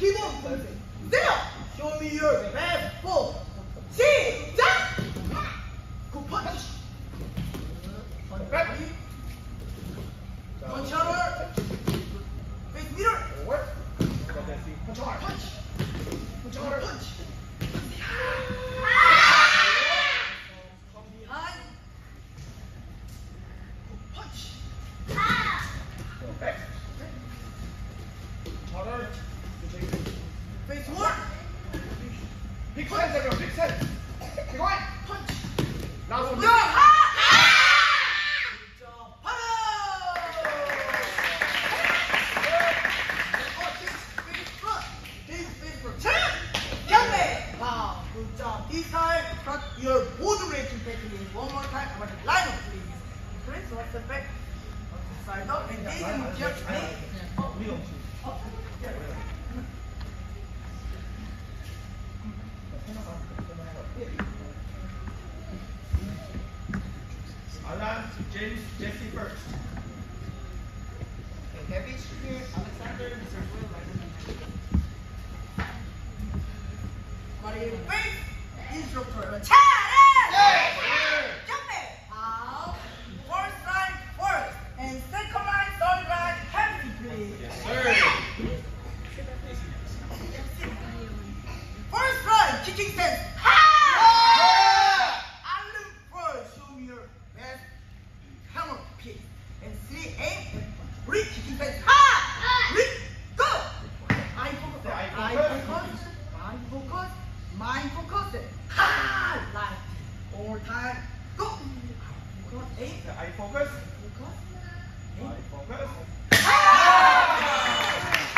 기본 컨셉 zero. Show me your best foot. 시작. 굿 Big size, everyone, big size. Big one. Punch. Last one. Big. This time, cut your one more time, line of please. Prince, what's the back? What's the side out? And they can James, Jesse first. Okay, Debbie, Alexander, Mr. Will, Ready, wait! Israel for a! Jump it! Out. First line first, and second line, third line, heavy, please. Yes, sir. First line, kicking stance. and see eh? and reach. She says, ha! Reach, go! I focus, I focus, I focus, my focus, ha! Like, all time, go! I focus, eh? I focus, eh? I focus, I focus.